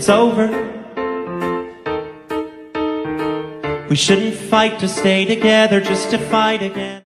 it's over. We shouldn't fight to stay together just to fight again.